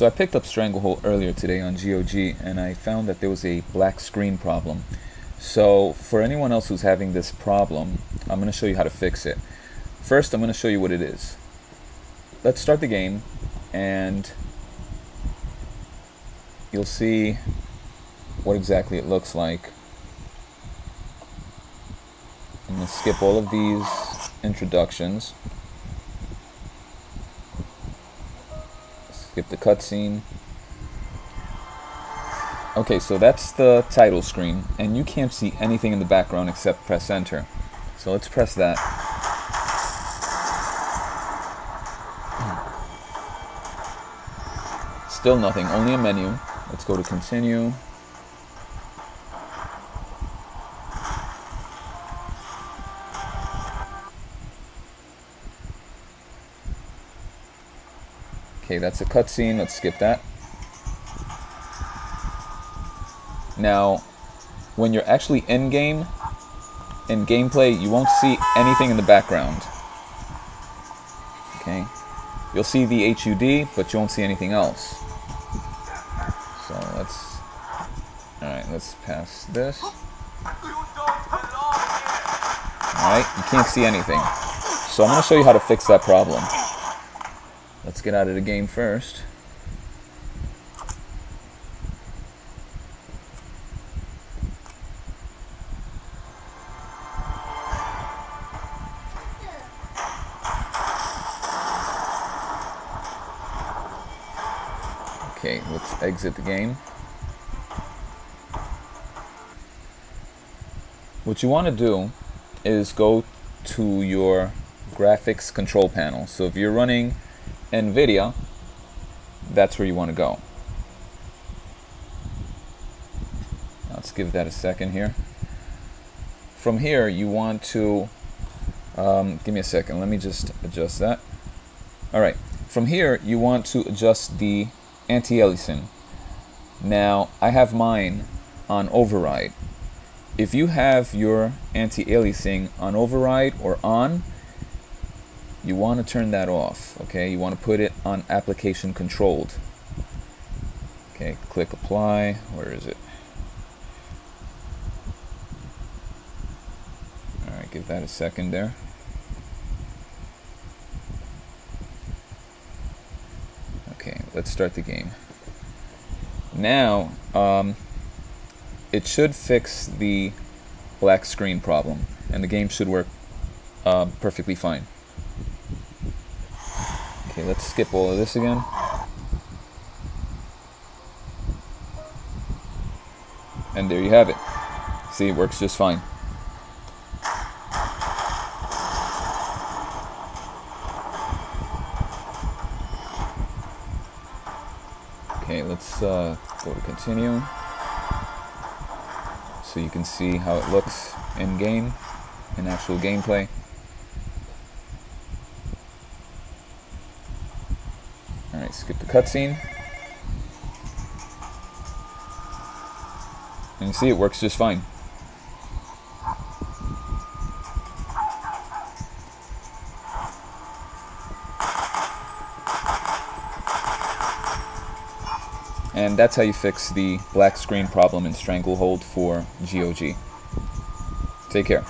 So I picked up Stranglehold earlier today on GOG and I found that there was a black screen problem. So for anyone else who's having this problem, I'm going to show you how to fix it. First, I'm going to show you what it is. Let's start the game and you'll see what exactly it looks like. I'm going to skip all of these introductions. Skip the cutscene. Okay, so that's the title screen, and you can't see anything in the background except press enter. So let's press that. Still nothing, only a menu. Let's go to continue. Okay, that's a cutscene. Let's skip that. Now, when you're actually in game, in gameplay, you won't see anything in the background. Okay, you'll see the HUD, but you won't see anything else. So let's. All right, let's pass this. All right, you can't see anything. So I'm going to show you how to fix that problem. Let's get out of the game first. Okay, let's exit the game. What you want to do is go to your graphics control panel. So if you're running NVIDIA, that's where you want to go. Let's give that a second here. From here, you want to, um, give me a second, let me just adjust that. All right, from here, you want to adjust the anti-aliasing. Now, I have mine on override. If you have your anti-aliasing on override or on, you want to turn that off okay? You want to put it on application controlled. Okay click apply where is it? Alright give that a second there. Okay let's start the game. Now um, it should fix the black screen problem and the game should work uh, perfectly fine Okay, let's skip all of this again. And there you have it. See, it works just fine. Okay, let's uh, go to continue. So you can see how it looks in game, in actual gameplay. Alright, skip the cutscene. And you see it works just fine. And that's how you fix the black screen problem in Stranglehold for GOG. Take care.